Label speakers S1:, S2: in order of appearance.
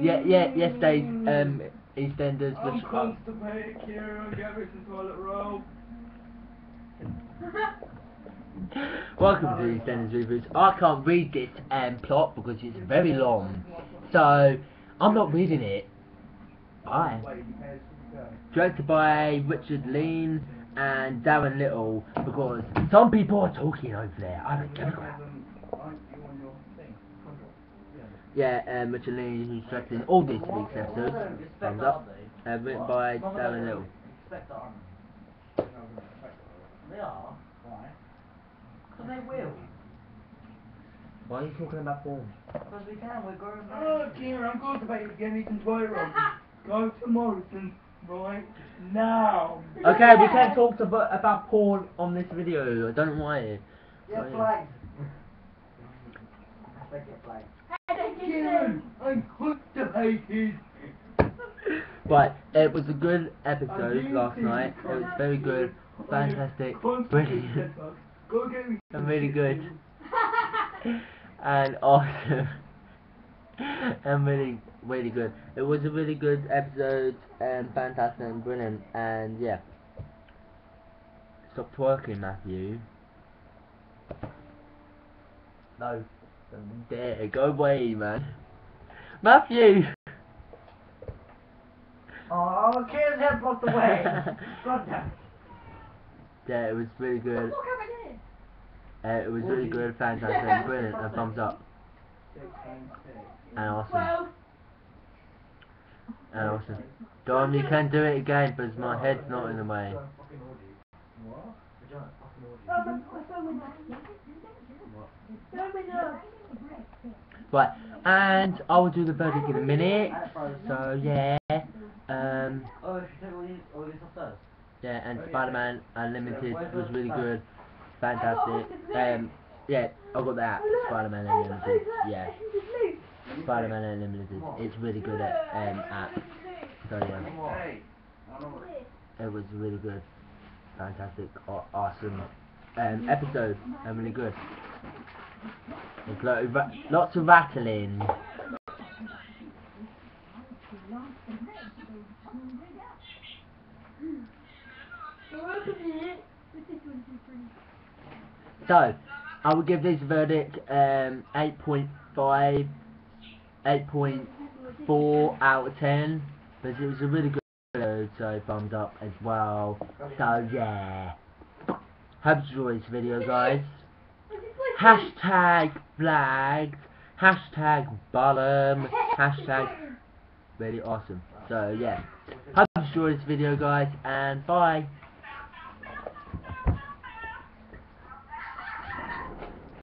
S1: yeah, yeah, yesterday's um, EastEnders
S2: I'm
S1: was.
S2: Constipated, Kieran. Get me some toilet roll.
S1: welcome to EastEnders Reviews. I can't read this um, plot because it's very long, so I'm not reading it. Bye. Directed by Richard Lean and Darren Little because some people are talking over there. I don't give a crap. Yeah, um, Richard Lean who's directing all this week's episodes. Thumbs up. Uh, written by Darren Little.
S3: They are. Why? Because they will.
S1: Why are you talking about porn?
S3: Because we can. We're grown men.
S2: Oh, Kieran, I'm going to constipated. Get me some toilet roll. Go to Morrison's right now.
S1: Okay, we can't talk about, about porn on this video. I don't want it.
S3: Yeah,
S1: yeah.
S3: flags.
S1: But it was a good episode last night. It was very good, fantastic, brilliant, and really good, and awesome, and really, really good. It was a really good episode, and fantastic, and brilliant, and yeah. Stop working, Matthew. No. There, go away, man. Matthew!
S3: Oh, Kieran's head blocked away. God damn.
S1: Yeah, it was really good. Uh, it was really good, fantastic, and brilliant, and thumbs up. And awesome. And awesome. Dom, you can do it again, because my head's not in the way. Right, and I will do the verdict in a minute. So yeah, um,
S3: Oh, should we take all these, all these off first?
S1: yeah, and Spider-Man Unlimited was really good, fantastic. Um, yeah, I got that. Spider-Man Unlimited. Yeah, Spider-Man Unlimited. It's really good at um app. So yeah.
S2: Hey.
S1: It was really good, fantastic, awesome um, episode, and really good. There's lots of rattling. So, I would give this verdict um, 8.5, 8.4 out of 10, because it was a really good episode, so thumbs up as well. So, yeah. Hope you enjoyed this video, guys. Hashtag flags, hashtag bottom, hashtag really awesome. So, yeah. Hope you enjoyed this video, guys, and bye.